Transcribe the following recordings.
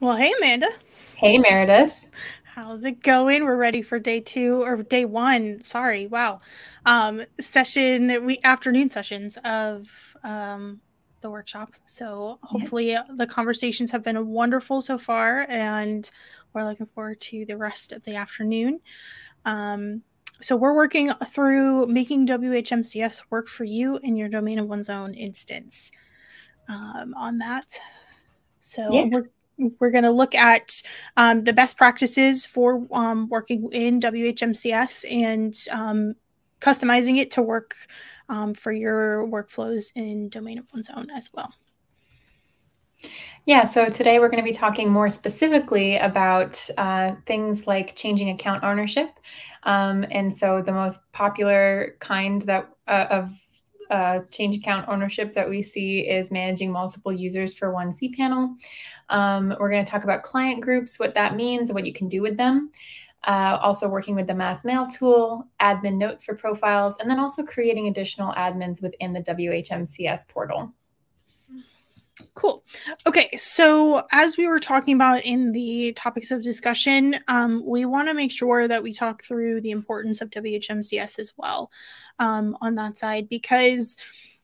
Well, hey, Amanda. Hey, Meredith. How's it going? We're ready for day two or day one. Sorry, wow. Um, session we afternoon sessions of um, the workshop. So hopefully yeah. the conversations have been wonderful so far, and we're looking forward to the rest of the afternoon. Um, so we're working through making WHMCS work for you in your domain of one's own instance. Um, on that, so yeah. we're we're going to look at um, the best practices for um, working in WHMCS and um, customizing it to work um, for your workflows in domain of one's own as well. Yeah, so today we're going to be talking more specifically about uh, things like changing account ownership. Um, and so the most popular kind that uh, of uh, change account ownership that we see is managing multiple users for one cPanel. Um, we're going to talk about client groups, what that means, and what you can do with them. Uh, also working with the mass mail tool, admin notes for profiles, and then also creating additional admins within the WHMCS portal. Cool. Okay, so as we were talking about in the topics of discussion, um, we want to make sure that we talk through the importance of WHMCS as well um, on that side because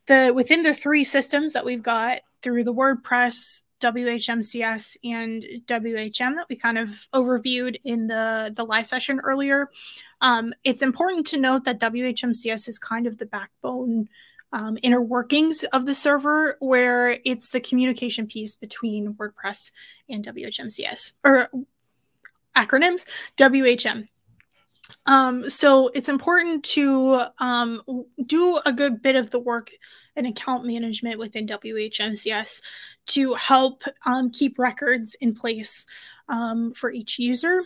the within the three systems that we've got through the WordPress, WHMCS, and WHM that we kind of overviewed in the the live session earlier, um, it's important to note that WHMCS is kind of the backbone um, inner workings of the server where it's the communication piece between WordPress and WHMCS or acronyms WHM. Um, so it's important to um, do a good bit of the work and account management within WHMCS to help um, keep records in place um, for each user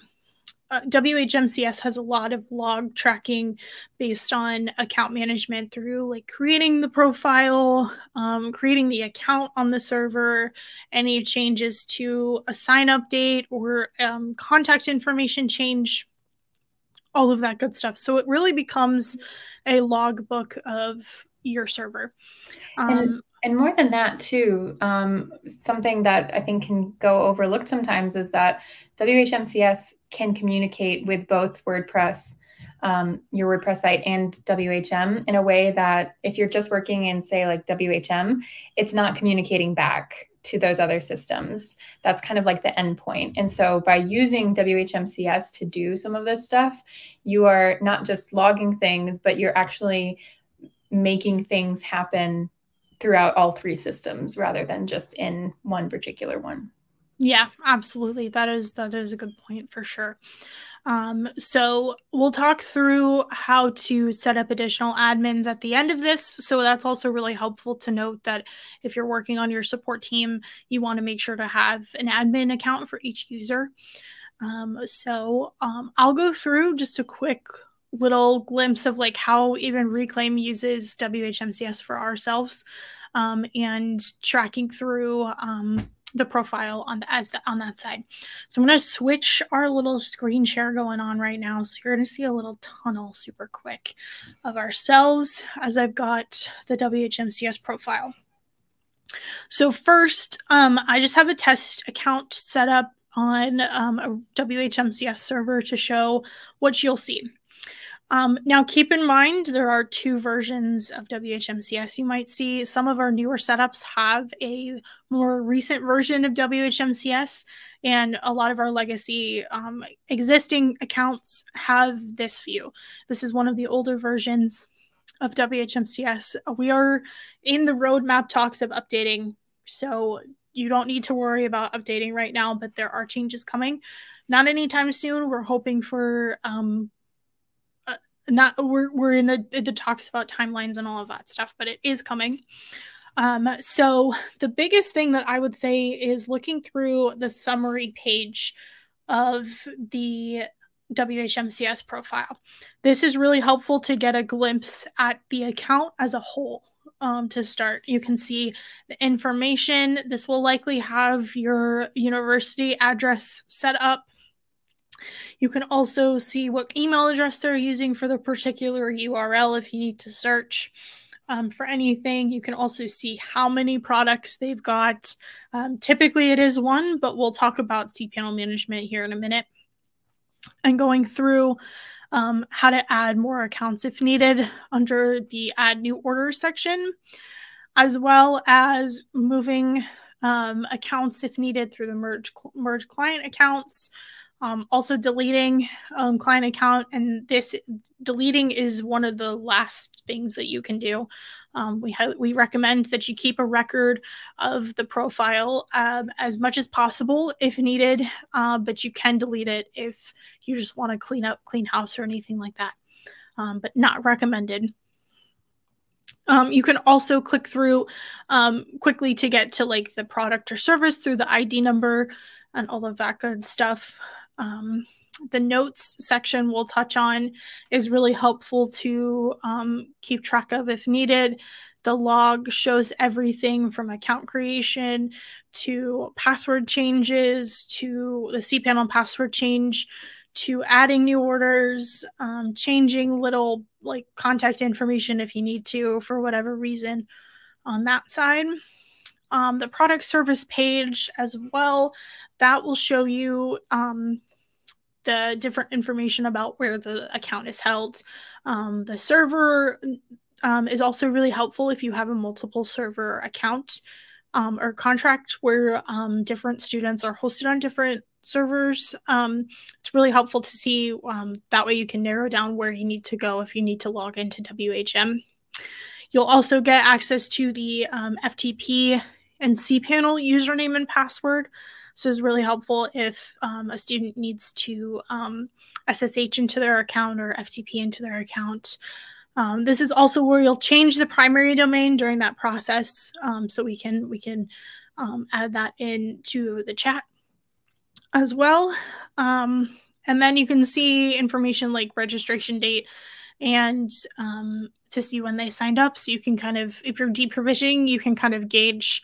uh, WHMCS has a lot of log tracking based on account management through like creating the profile, um, creating the account on the server, any changes to a sign up date or um, contact information change, all of that good stuff. So it really becomes a logbook of your server. Um, and, more than that, too, um, something that I think can go overlooked sometimes is that WHMCS can communicate with both WordPress, um, your WordPress site, and WHM in a way that if you're just working in, say, like WHM, it's not communicating back to those other systems. That's kind of like the endpoint. And so by using WHMCS to do some of this stuff, you are not just logging things, but you're actually making things happen throughout all three systems rather than just in one particular one. Yeah, absolutely. That is that is a good point for sure. Um, so we'll talk through how to set up additional admins at the end of this. So that's also really helpful to note that if you're working on your support team, you want to make sure to have an admin account for each user. Um, so um, I'll go through just a quick little glimpse of like how even Reclaim uses WHMCS for ourselves um, and tracking through um, the profile on the as the, on that side. So I'm going to switch our little screen share going on right now. So you're going to see a little tunnel super quick of ourselves as I've got the WHMCS profile. So first, um, I just have a test account set up on um, a WHMCS server to show what you'll see. Um, now, keep in mind there are two versions of WHMCS. You might see some of our newer setups have a more recent version of WHMCS, and a lot of our legacy um, existing accounts have this view. This is one of the older versions of WHMCS. We are in the roadmap talks of updating, so you don't need to worry about updating right now, but there are changes coming. Not anytime soon. We're hoping for um, not we're we're in the the talks about timelines and all of that stuff, but it is coming. Um, so the biggest thing that I would say is looking through the summary page of the WHMCS profile. This is really helpful to get a glimpse at the account as a whole. Um, to start, you can see the information. This will likely have your university address set up you can also see what email address they're using for the particular URL if you need to search. um, for anything. You can also see how many products they've got. Um, typically, it is one, but we'll talk about cPanel management here in a minute. And going through um, how to add more accounts if needed under the Add New Orders section, as well as moving um, accounts if needed through the merge merge client accounts. Um, also deleting um, client account and this deleting is one of the last things that you can do. Um, we we recommend that you keep a record of the profile um, as much as possible if needed, uh, but you can delete it if you just want to clean up, clean house, or anything like that. Um, but not recommended. Um, you can also click through um, quickly to get to like the product or service through the ID number and all of that good stuff. Um, the notes section we'll touch on is really helpful to um, keep track of if needed. The log shows everything from account creation to password changes to the cPanel password change to adding new orders, um, changing little like contact information if you need to for whatever reason on that side. Um, the product service page as well, that will show you um, the different information about where the account is held. Um, the server um, is also really helpful if you have a multiple server account um, or contract where um, different students are hosted on different servers. Um, it's really helpful to see. Um, that way you can narrow down where you need to go if you need to log into WHM. You'll also get access to the FTP and cPanel username and password. So it's really helpful if um, a student needs to um, SSH into their account or FTP into their account. Um, this is also where you'll change the primary domain during that process, um, so we can we can um, add that into the chat as well. Um, and then you can see information like registration date and to see when they signed up. So you can kind of, if you're deprovisioning, you can kind of gauge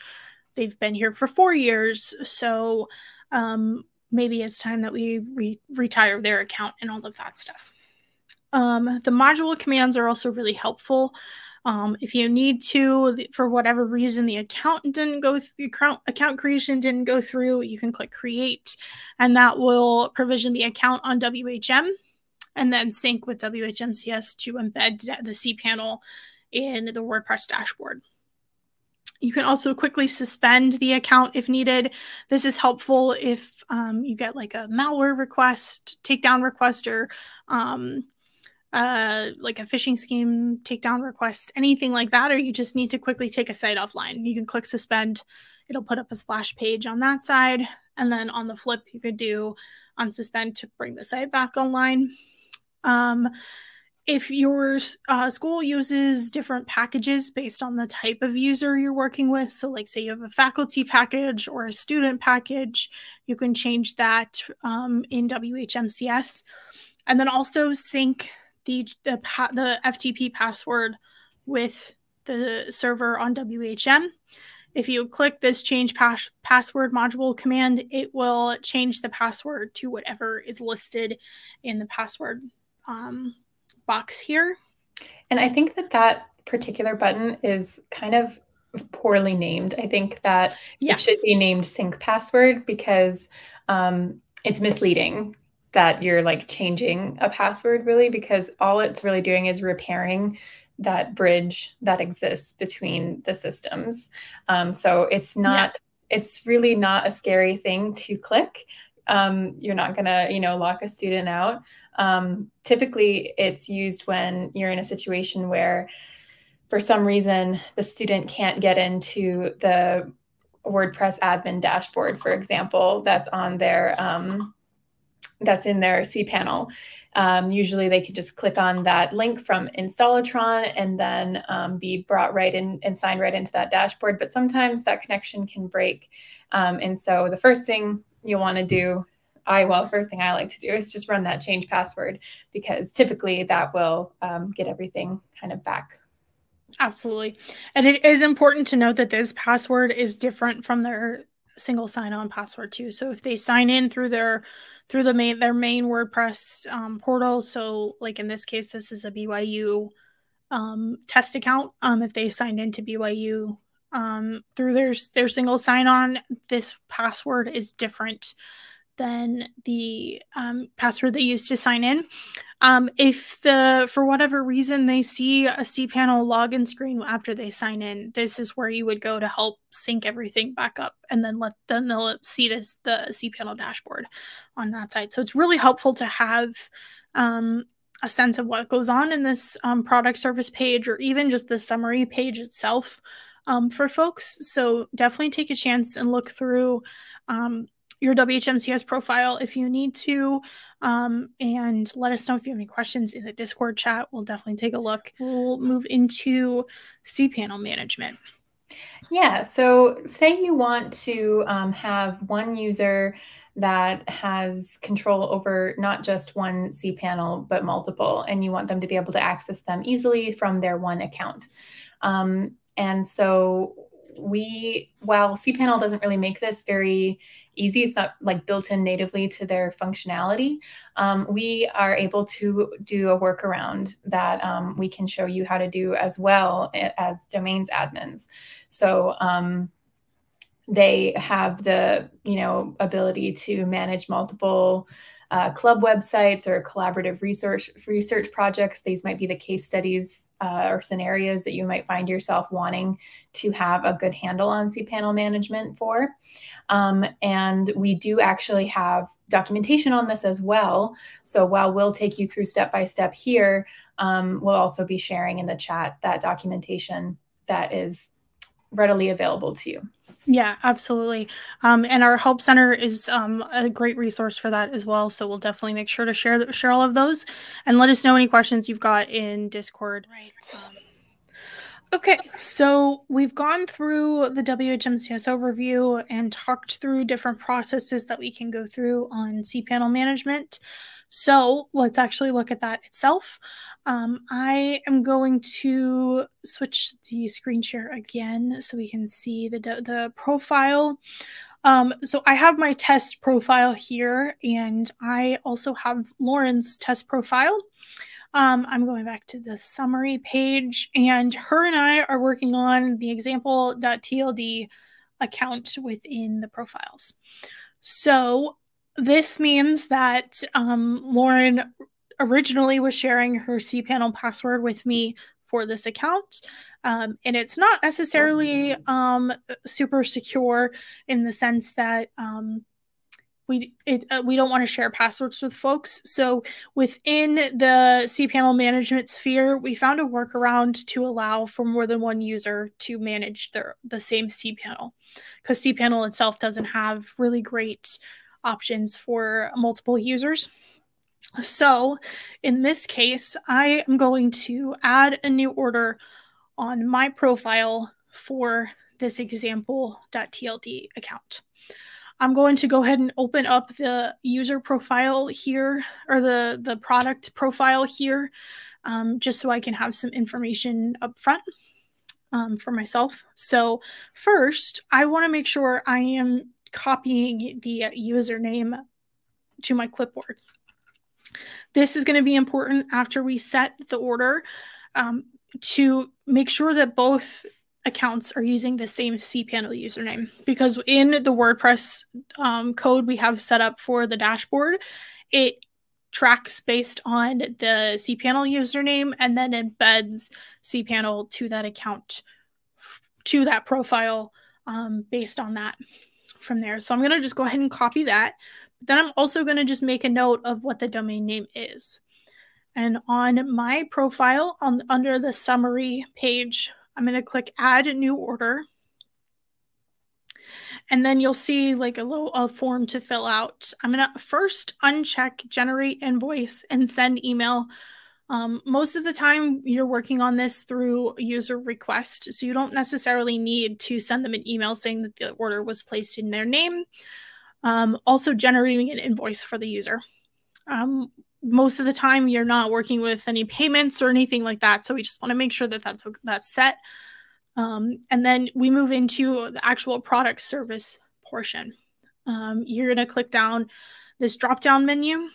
they've been here for four years. So um, maybe it's time that we re- retire their account and all of that stuff. Um, the module commands are also really helpful. Um, if you need to, for whatever reason, the account didn't go through, account, account creation didn't go through, you can click create, and that will provision the account on WHM and then sync with WHMCS to embed the cPanel in the WordPress dashboard. You can also quickly suspend the account if needed. This is helpful if um, you get like a malware request, takedown request, or um, uh, like a phishing scheme takedown request, anything like that, or you just need to quickly take a site offline. You can click suspend. It'll put up a splash page on that side. And then on the flip, you could do unsuspend to bring the site back online. Um, if your uh, school uses different packages based on the type of user you're working with, so like say you have a faculty package or a student package, you can change that um, in WHMCS, and then also sync the the, the FTP password with the server on WHM. If you click this change pas- password module command, it will change the password to whatever is listed in the password um, box here. And I think that that particular button is kind of poorly named. I think that yeah. it should be named sync password because um, it's misleading that you're like changing a password really because all it's really doing is repairing that bridge that exists between the systems. Um, so it's not, yeah. it's really not a scary thing to click. Um, you're not going to, you know, lock a student out. Um, typically, it's used when you're in a situation where, for some reason, the student can't get into the WordPress admin dashboard, for example, that's on their um, that's in their cPanel. Um, usually, they can just click on that link from Installatron and then um, be brought right in and signed right into that dashboard. But sometimes that connection can break, um, and so the first thing you want to do I, well, first thing I like to do is just run that change password because typically that will um, get everything kind of back. Absolutely. And it is important to note that this password is different from their single sign-on password too. So if they sign in through their through the main their main WordPress um, portal, so like in this case, this is a BYU um, test account um, if they signed into BYU um, through their their single sign on. This password is different than the um, password they use to sign in. Um, if the for whatever reason they see a cPanel login screen after they sign in, this is where you would go to help sync everything back up, and then let them they'll see this the cPanel dashboard on that side. So it's really helpful to have um, a sense of what goes on in this um, product service page, or even just the summary page itself. Um, for folks. So definitely take a chance and look through um, your WHMCS profile if you need to. Um, and let us know if you have any questions in the Discord chat. We'll definitely take a look. We'll move into cPanel management. Yeah. So, say you want to um, have one user that has control over not just one cPanel, but multiple, and you want them to be able to access them easily from their one account. Um, and so, we, while cPanel doesn't really make this very easy. It's not like built in natively to their functionality. Um, we are able to do a workaround that um, we can show you how to do as well as domains admins. So um, they have the you know ability to manage multiple uh, club websites or collaborative research research projects. These might be the case studies uh, or scenarios that you might find yourself wanting to have a good handle on cPanel management for. Um, and we do actually have documentation on this as well. So while we'll take you through step by step here, um, we'll also be sharing in the chat that documentation that is readily available to you. Yeah, absolutely. Um, and our help center is um, a great resource for that as well. So we'll definitely make sure to share share all of those, and let us know any questions you've got in Discord. Right. Um, okay, so we've gone through the WHMCS overview and talked through different processes that we can go through on cPanel management. So let's actually look at that itself. Um, I am going to switch the screen share again so we can see the, the profile. Um, so I have my test profile here, and I also have Lauren's test profile. Um, I'm going back to the summary page, and her and I are working on the example.tld account within the profiles. So this means that um, Lauren originally was sharing her cPanel password with me for this account. Um, and it's not necessarily um, super secure in the sense that um, we it, uh, we don't want to share passwords with folks. So within the cPanel management sphere, we found a workaround to allow for more than one user to manage their the same cPanel, because cPanel itself doesn't have really great options for multiple users. So in this case, I am going to add a new order on my profile for this example.tld account. I'm going to go ahead and open up the user profile here or the, the product profile here um, just so I can have some information up front um, for myself. So first, I want to make sure I am copying the username to my clipboard. This is going to be important after we set the order um, to make sure that both accounts are using the same cPanel username because in the WordPress um, code we have set up for the dashboard, it tracks based on the cPanel username and then embeds cPanel to that account, to that profile um, based on that from there. So I'm going to just go ahead and copy that. But then I'm also going to just make a note of what the domain name is. And on my profile, on under the summary page, I'm going to click add new order. And then you'll see like a little a form to fill out. I'm going to first uncheck generate invoice and send email um, most of the time, you're working on this through user request, so you don't necessarily need to send them an email saying that the order was placed in their name. Um, also, generating an invoice for the user. Um, most of the time, you're not working with any payments or anything like that, so we just want to make sure that that's that's set. Um, and then we move into the actual product service portion. Um, you're going to click down this drop down menu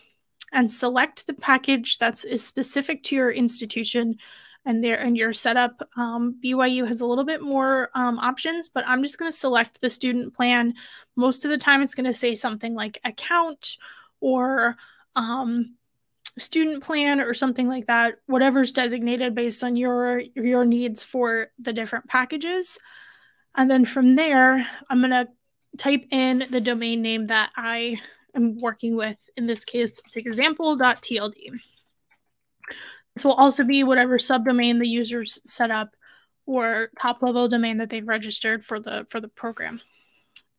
and select the package that is specific to your institution and there and your setup. Um, BYU has a little bit more um, options, but I'm just going to select the student plan. Most of the time, it's going to say something like account or um, student plan or something like that. Whatever's designated based on your your needs for the different packages, and then from there, I'm going to type in the domain name that I am working with. In this case, it's example.tld. This will also be whatever subdomain the users set up or top level domain that they've registered for the for the program.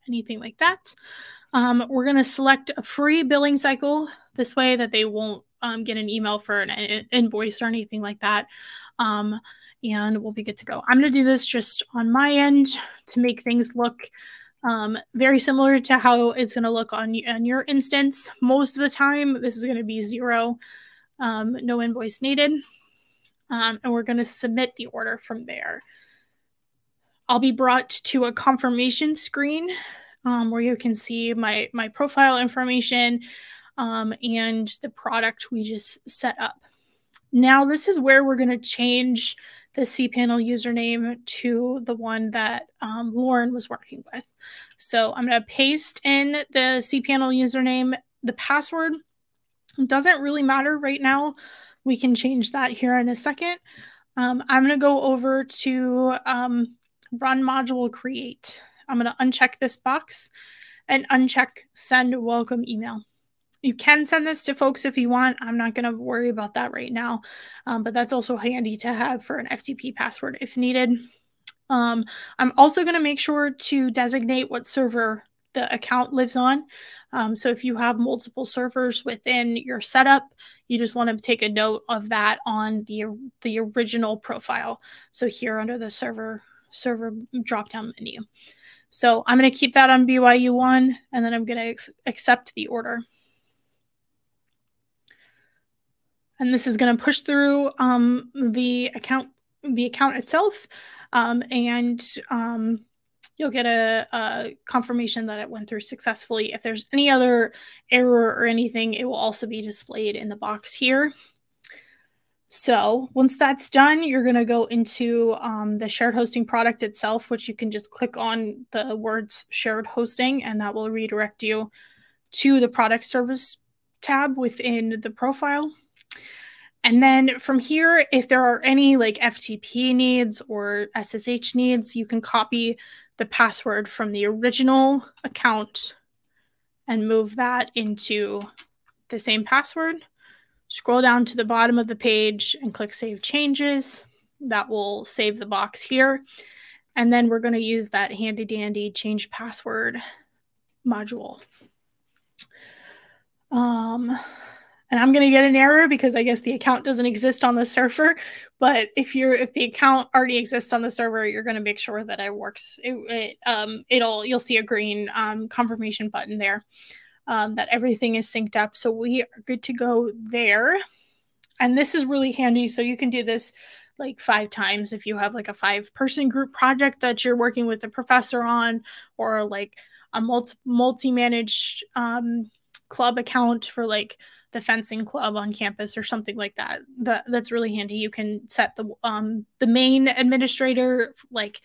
Anything like that. Um, we're going to select a free billing cycle this way that they won't um, get an email for an invoice or anything like that. Um, and we'll be good to go. I'm going to do this just on my end to make things look um, very similar to how it's going to look on, on your instance. Most of the time, this is going to be zero um, no invoice needed. Um, and we're going to submit the order from there. I'll be brought to a confirmation screen um, where you can see my, my profile information um, and the product we just set up. Now, this is where we're going to change the cPanel username to the one that um, Lauren was working with. So I'm going to paste in the cPanel username. The password doesn't really matter right now. We can change that here in a second. Um, I'm going to go over to um, run module create. I'm going to uncheck this box and uncheck send welcome email. You can send this to folks if you want. I'm not going to worry about that right now, um, but that's also handy to have for an FTP password if needed. Um, I'm also going to make sure to designate what server the account lives on. Um, so if you have multiple servers within your setup, you just want to take a note of that on the the original profile. So here under the server server drop down menu. So I'm going to keep that on BYU one, and then I'm going to accept the order. And this is going to push through um, the account the account itself, um, and um, you'll get a, a, confirmation that it went through successfully. If there's any other error or anything, it will also be displayed in the box here. So once that's done, you're going to go into um, the shared hosting product itself, which you can just click on the words shared hosting, and that will redirect you to the product service tab within the profile. And then from here, if there are any like FTP needs or SSH needs, you can copy the password from the original account and move that into the same password. Scroll down to the bottom of the page and click Save Changes. That will save the box here. And then we're going to use that handy dandy change password module. Um, and I'm going to get an error because I guess the account doesn't exist on the server. But if you're if the account already exists on the server, you're going to make sure that it works. It, it um it'll you'll see a green um, confirmation button there um, that everything is synced up. So we are good to go there. And this is really handy. So you can do this like five times if you have like a five person group project that you're working with the professor on, or like a multi multi managed um, club account for like the fencing club on campus or something like that. That that's really handy. You can set the um the main administrator like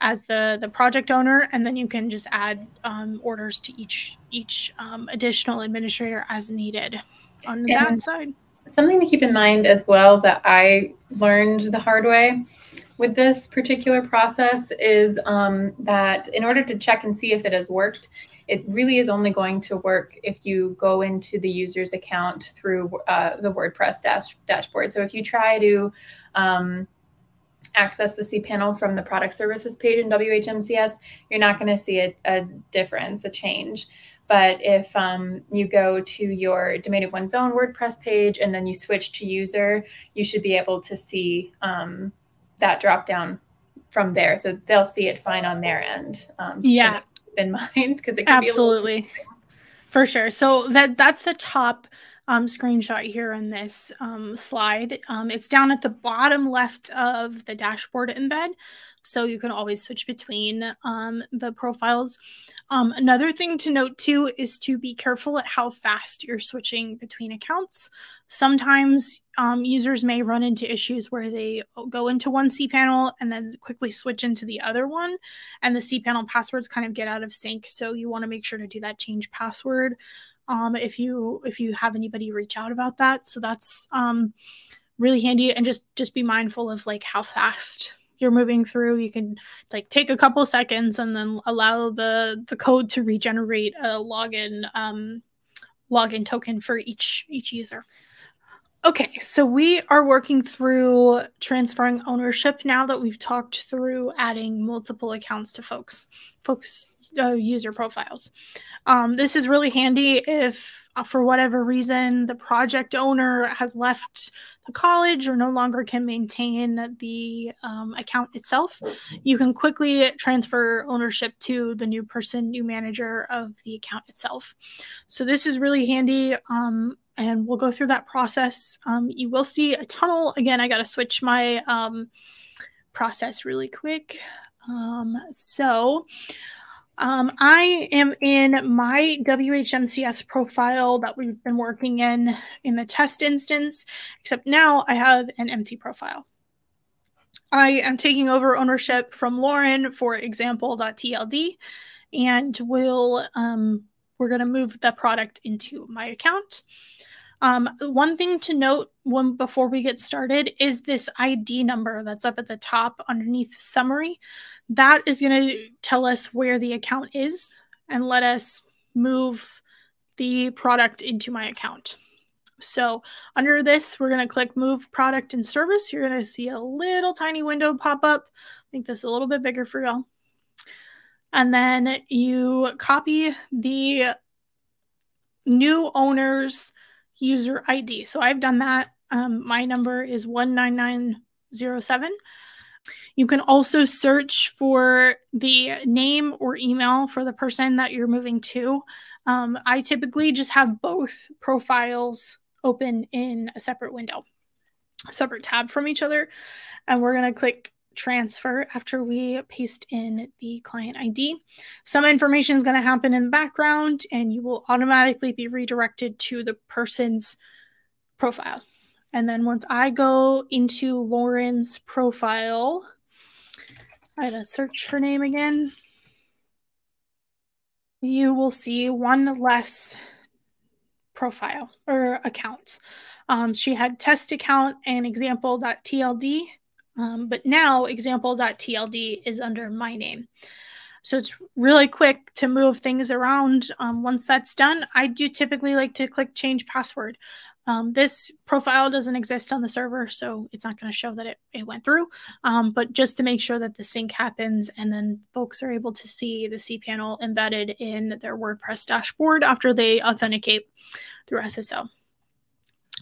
as the the project owner, and then you can just add um, orders to each each um, additional administrator as needed on and that side. Something to keep in mind as well that I learned the hard way with this particular process is um, that in order to check and see if it has worked, it really is only going to work if you go into the user's account through uh, the WordPress dash dashboard. So if you try to um, access the cPanel from the product services page in WHMCS, you're not going to see a, a, difference, a change. But if um, you go to your Domain of One's Own WordPress page and then you switch to user, you should be able to see um, that drop down from there. So they'll see it fine on their end. Um, yeah. So in mind because it can absolutely for sure. So that that's the top um, screenshot here in this um, slide. Um, it's down at the bottom left of the dashboard embed. So you can always switch between um, the profiles. Um, another thing to note too is to be careful at how fast you're switching between accounts. Sometimes um, users may run into issues where they go into one cPanel and then quickly switch into the other one, and the cPanel passwords kind of get out of sync. So you want to make sure to do that change password um, if you if you have anybody reach out about that. So that's um, really handy, and just just be mindful of like how fast you're moving through. You can like take a couple seconds and then allow the the code to regenerate a login um, login token for each each user. Okay so we are working through transferring ownership now that we've talked through adding multiple accounts to folks folks uh, user profiles um, this is really handy if uh, for whatever reason the project owner has left the college or no longer can maintain the um, account itself, you can quickly transfer ownership to the new person, new manager of the account itself. So this is really handy. Um, and we'll go through that process. Um, you will see a tunnel. Again, I got to switch my um, process really quick. Um, so um, I am in my WHMCS profile that we've been working in in the test instance, except now I have an empty profile. I am taking over ownership from Lauren for example.tld and we'll um, we're going to move the product into my account. Um, one thing to note when before we get started is this ID number that's up at the top underneath summary that is going to tell us where the account is and let us move the product into my account. So under this, we're going to click move product and service. You're going to see a little tiny window pop up. Make this a little bit bigger for y'all. And then you copy the new owner's user ID. So I've done that. Um, my number is 19907. You can also search for the name or email for the person that you're moving to. Um, I typically just have both profiles open in a separate window, separate tab from each other. And we're going to click transfer after we paste in the client ID. Some information is going to happen in the background and you will automatically be redirected to the person's profile. And then once I go into Lauren's profile, I gotta search her name again. You will see one less profile or account. Um, she had test account and example.tld, um, but now example.tld is under my name. So it's really quick to move things around. Um, once that's done, I do typically like to click change password. Um, this profile doesn't exist on the server, so it's not going to show that it, it went through. Um, but just to make sure that the sync happens and then folks are able to see the cPanel embedded in their WordPress dashboard after they authenticate through SSO.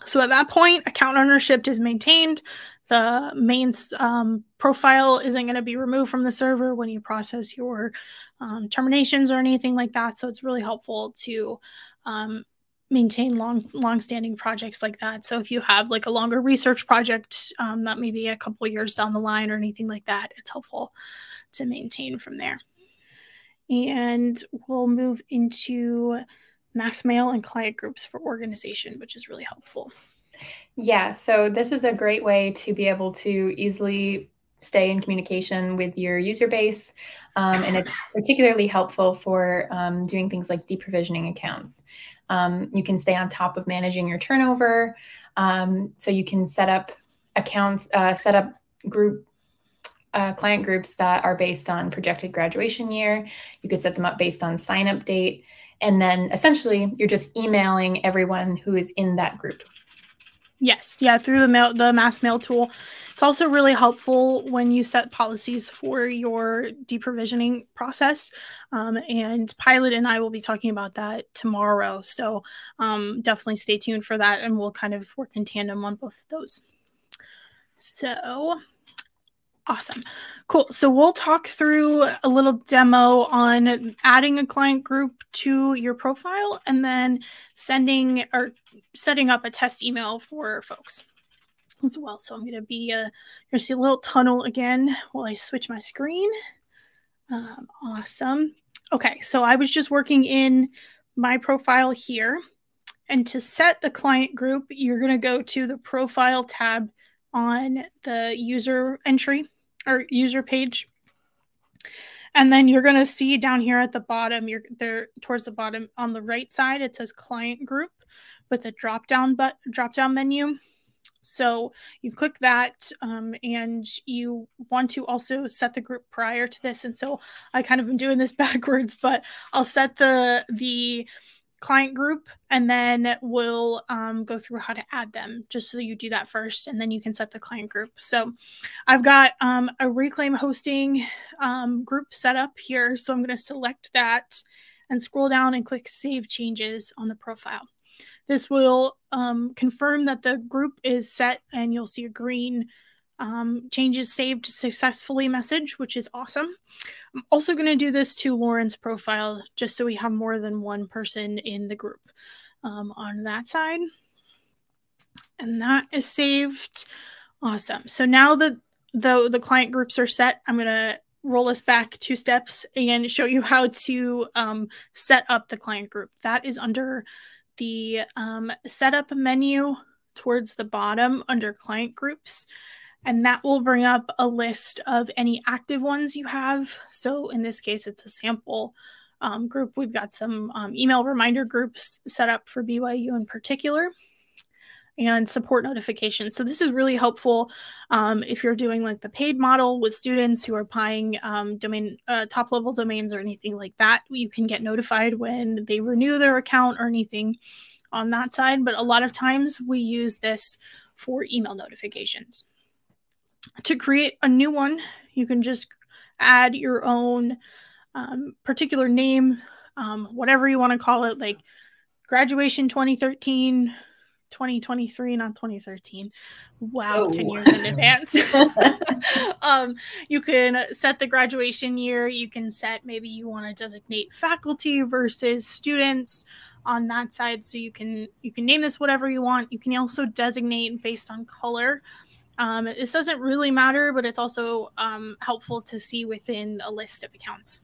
So at that point, account ownership is maintained. The main um, profile isn't going to be removed from the server when you process your um, terminations or anything like that. So it's really helpful to um, maintain long long-standing projects like that so if you have like a longer research project um, that maybe a couple years down the line or anything like that it's helpful to maintain from there and we'll move into mass mail and client groups for organization which is really helpful yeah so this is a great way to be able to easily stay in communication with your user base. Um, and it's particularly helpful for um, doing things like deprovisioning accounts. Um, you can stay on top of managing your turnover. Um, so you can set up accounts, uh, set up group uh, client groups that are based on projected graduation year. You could set them up based on sign up date. And then essentially you're just emailing everyone who is in that group. Yes, yeah, through the mail, the mass mail tool. It's also really helpful when you set policies for your deprovisioning process. Um, and Pilot and I will be talking about that tomorrow. So um, definitely stay tuned for that, and we'll kind of work in tandem on both of those. So Awesome. Cool. So we'll talk through a little demo on adding a client group to your profile and then sending or setting up a test email for folks. as well. So I'm going to be, uh, going to see a little tunnel again while I switch my screen. Um, awesome. Okay, so I was just working in my profile here. And to set the client group, you're going to go to the profile tab on the user entry or user page. And then you're going to see down here at the bottom, you're there towards the bottom on the right side, it says client group with a drop down but drop down menu. So you click that um, and you want to also set the group prior to this. And so I kind of am doing this backwards, but I'll set the the client group and then we'll um, go through how to add them just so you do that first and then you can set the client group. So i've got um, a reclaim hosting um, group set up here so i'm going to select that and scroll down and click save changes on the profile. This will um, confirm that the group is set and you'll see a green um, changes saved successfully message, which is awesome. I'm also going to do this to Lauren's profile just so we have more than one person in the group um, on that side. And that is saved. Awesome. So now that the, the client groups are set, I'm going to roll us back two steps and show you how to um, set up the client group. That is under the um, setup menu towards the bottom under client groups and that will bring up a list of any active ones you have. So in this case, it's a sample um, group. We've got some um, email reminder groups set up for BYU in particular and support notifications. So this is really helpful um, if you're doing like the paid model with students who are buying um, domain uh, top level domains or anything like that. You can get notified when they renew their account or anything on that side. But a lot of times we use this for email notifications to create a new one, you can just add your own um, particular name, um, whatever you want to call it, like graduation 2013, 2023, not 2013. Wow, oh. 10 years in advance. um, you can set the graduation year. You can set maybe you want to designate faculty versus students on that side. So you can you can name this whatever you want. You can also designate based on color. Um, this doesn't really matter, but it's also um, helpful to see within a list of accounts.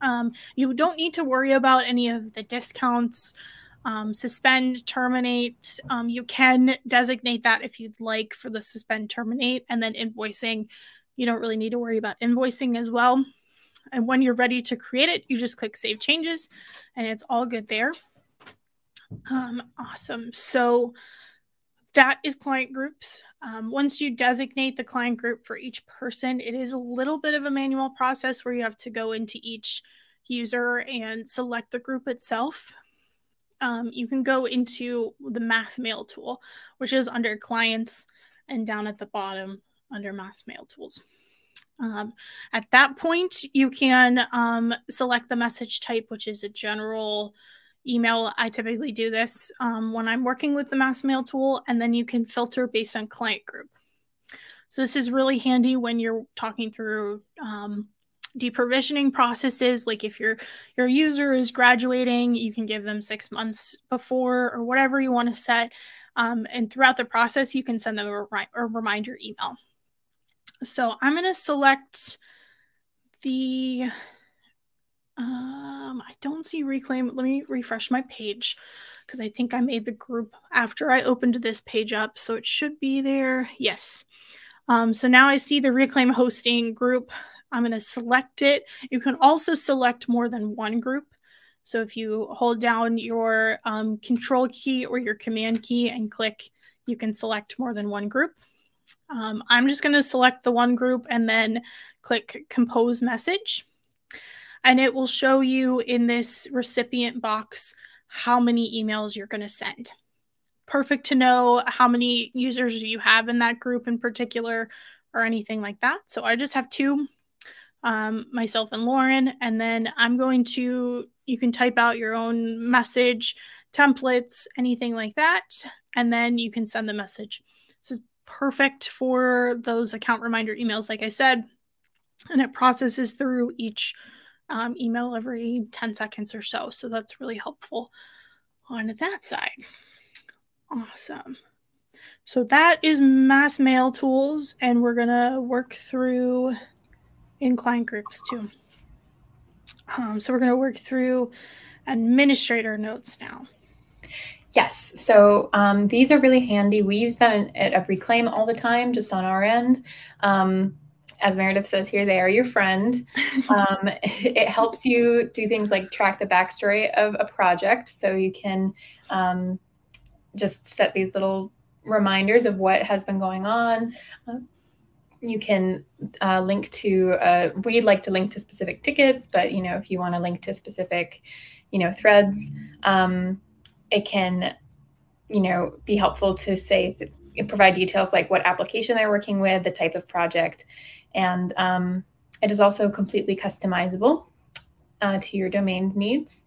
Um, you don't need to worry about any of the discounts, um, suspend, terminate. Um, you can designate that if you'd like for the suspend, terminate, and then invoicing. You don't really need to worry about invoicing as well. And when you're ready to create it, you just click Save Changes, and it's all good there. Um, awesome. So that is client groups. Um, once you designate the client group for each person, it is a little bit of a manual process where you have to go into each user and select the group itself. Um, you can go into the mass mail tool, which is under clients and down at the bottom under mass mail tools. Um, at that point, you can um, select the message type, which is a general email. I typically do this um, when I'm working with the mass mail tool, and then you can filter based on client group. So this is really handy when you're talking through um, deprovisioning processes. Like if your your user is graduating, you can give them six months before or whatever you want to set. Um, and throughout the process, you can send them a, a reminder email. So I'm going to select the um, I don't see reclaim. Let me refresh my page because I think I made the group after I opened this page up. So it should be there. Yes. Um, so now I see the reclaim hosting group. I'm going to select it. You can also select more than one group. So if you hold down your um, control key or your command key and click, you can select more than one group. Um, I'm just going to select the one group and then click compose message and it will show you in this recipient box how many emails you're going to send. Perfect to know how many users you have in that group in particular or anything like that. So I just have two, um, myself and Lauren, and then I'm going to, you can type out your own message, templates, anything like that, and then you can send the message. This is perfect for those account reminder emails, like I said, and it processes through each um, email every 10 seconds or so. So that's really helpful on that side. Awesome. So that is mass mail tools, and we're gonna work through in client groups too. Um, so we're gonna work through administrator notes now. Yes, so um, these are really handy. We use them at Reclaim all the time, just on our end. Um, as Meredith says here, they are your friend. Um, it helps you do things like track the backstory of a project, so you can um, just set these little reminders of what has been going on. Uh, you can uh, link to, uh, we'd like to link to specific tickets, but you know, if you want to link to specific, you know, threads, um, it can, you know, be helpful to say, provide details like what application they're working with, the type of project, and um, it is also completely customizable uh, to your domain's needs.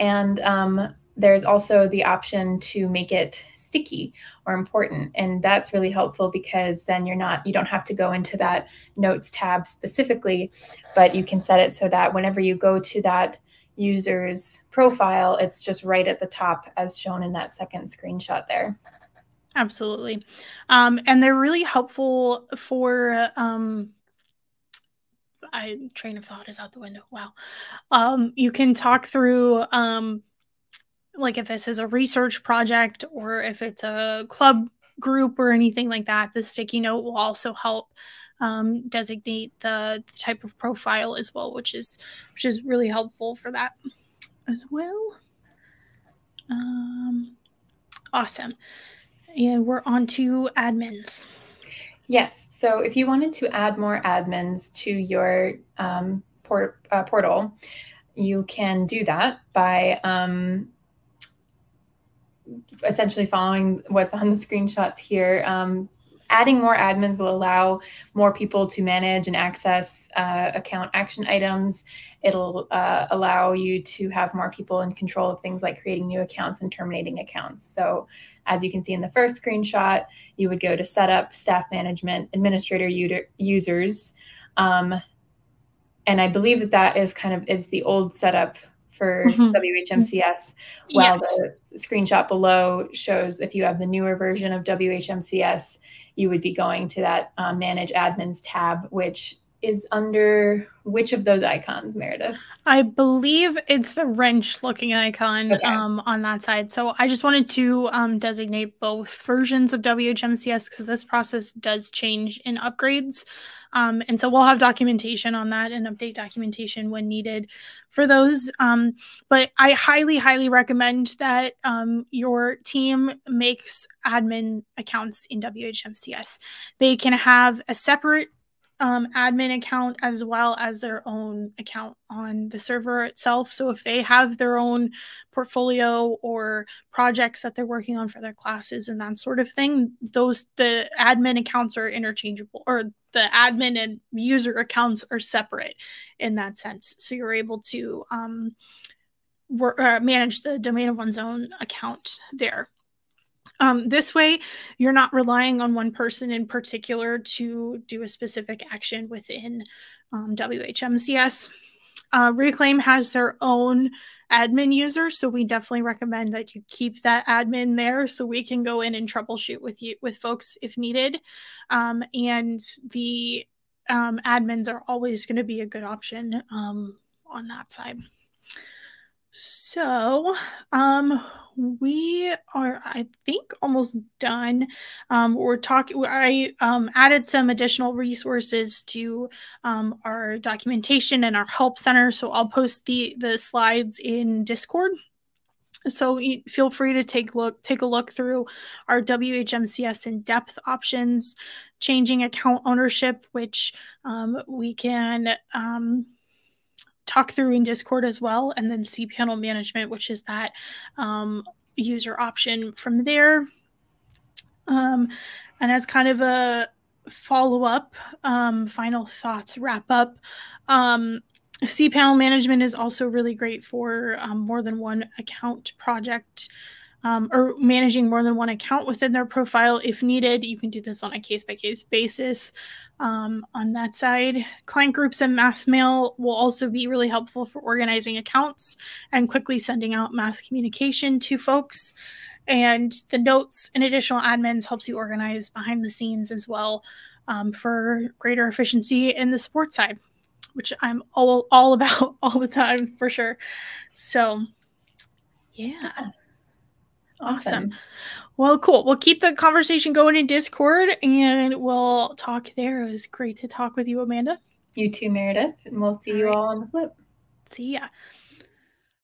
And um, there's also the option to make it sticky or important. And that's really helpful because then you're not you don't have to go into that notes tab specifically but you can set it so that whenever you go to that user's profile it's just right at the top as shown in that second screenshot there. Absolutely. Um, and they're really helpful for um, I train of thought is out the window. Wow. Um, you can talk through um, like if this is a research project or if it's a club group or anything like that, the sticky note will also help um, designate the, the, type of profile as well, which is which is really helpful for that as well. Um, awesome. And we're on to admins. Yes. So if you wanted to add more admins to your um, port, uh, portal, you can do that by um, essentially following what's on the screenshots here. Um, adding more admins will allow more people to manage and access uh, account action items. It'll uh, allow you to have more people in control of things like creating new accounts and terminating accounts. So as you can see in the first screenshot, you would go to setup, staff management, administrator users. Um, and I believe that that is kind of is the old setup for mm-hmm. WHMCS, while yes. the screenshot below shows if you have the newer version of WHMCS, you would be going to that um, Manage Admins tab, which is under which of those icons, Meredith? I believe it's the wrench looking icon okay. um, on that side. So I just wanted to um, designate both versions of WHMCS because this process does change in upgrades. Um, and so we'll have documentation on that and update documentation when needed for those. Um, but I highly, highly recommend that um, your team makes admin accounts in WHMCS. They can have a separate um, admin account as well as their own account on the server itself. So if they have their own portfolio or projects that they're working on for their classes and that sort of thing, those the admin accounts are interchangeable or the admin and user accounts are separate in that sense. So you're able to um, work, uh, manage the domain of one's own account there. Um, this way, you're not relying on one person in particular to do a specific action within um, WHMCS. Uh, Reclaim has their own admin user, so we definitely recommend that you keep that admin there so we can go in and troubleshoot with you with folks if needed. Um, and the um, admins are always going to be a good option um, on that side. So, um, we are, I think, almost done. Um, we're talking. I um, added some additional resources to um, our documentation and our help center, so I'll post the the slides in Discord. So feel free to take look take a look through our WHMCS in depth options, changing account ownership, which um, we can um, talk through in Discord as well, and then cPanel management, which is that um, user option from there. Um, and as kind of a follow up, um, final thoughts, wrap up, um, cPanel management is also really great for um, more than one account project um, or managing more than one account within their profile if needed. You can do this on a case by case basis. Um, on that side, client groups and mass mail will also be really helpful for organizing accounts and quickly sending out mass communication to folks. And the notes and additional admins helps you organize behind the scenes as well um, for greater efficiency in the support side, which I'm all, all about all the time for sure. So, yeah. Awesome. Well, cool. We'll keep the conversation going in Discord and we'll talk there. It was great to talk with you, Amanda. You too, Meredith. And we'll see all you right. all on the flip. See ya.